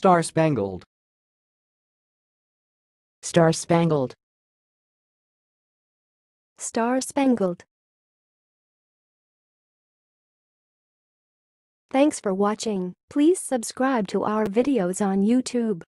Star Spangled. Star Spangled. Star Spangled. Thanks for watching. Please subscribe to our videos on YouTube.